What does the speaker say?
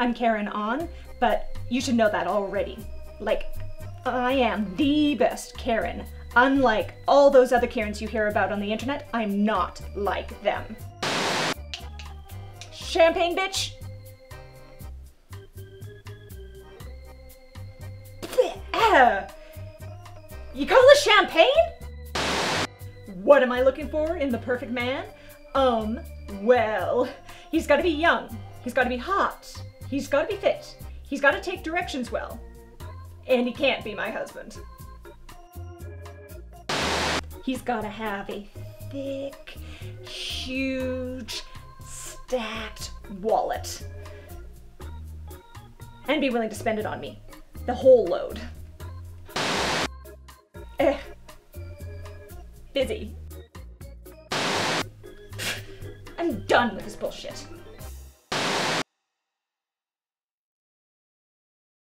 I'm Karen Awn, but you should know that already. Like, I am the best Karen. Unlike all those other Karens you hear about on the internet, I'm not like them. Champagne bitch! You call this champagne? What am I looking for in the perfect man? Um, well, he's gotta be young. He's gotta be hot. He's gotta be fit. He's gotta take directions well. And he can't be my husband. He's gotta have a thick, huge, stacked wallet. And be willing to spend it on me. The whole load. Eh. Busy. I'm done with this bullshit.